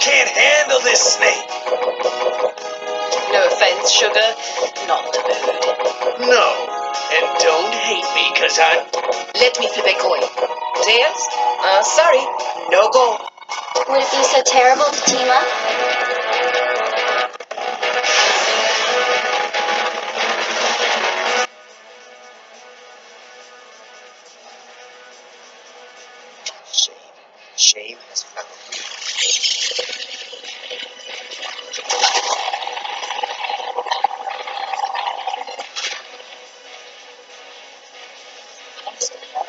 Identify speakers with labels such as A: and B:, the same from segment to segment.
A: can't handle this snake.
B: No offense, Sugar. Not the mood.
A: No. And don't hate me, cause I...
B: Let me flip a coin. Tails? Uh, sorry. No go.
C: Would it be so terrible to team up?
D: Shame. Shame has found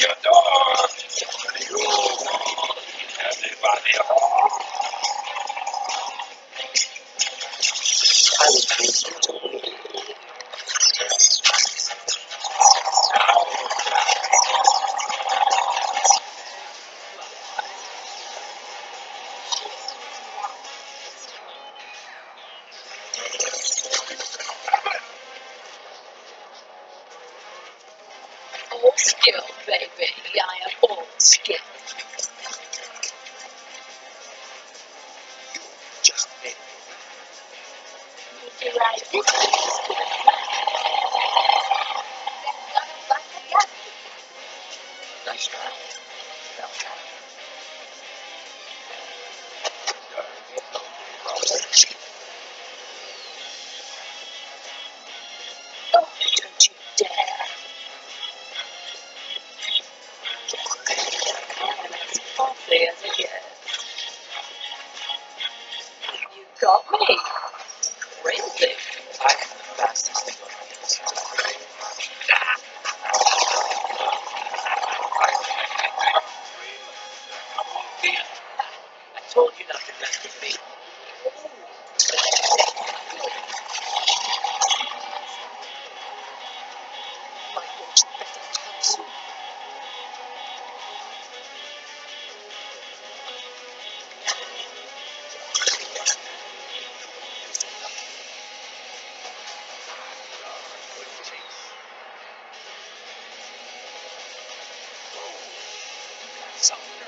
A: knocking on your door. Everybody home?
D: I
B: All skill, baby. I am all skill.
D: Just. Nice
B: My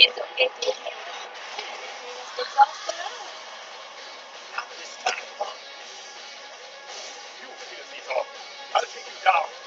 B: It's okay to be here. It's
A: also I'll take you down.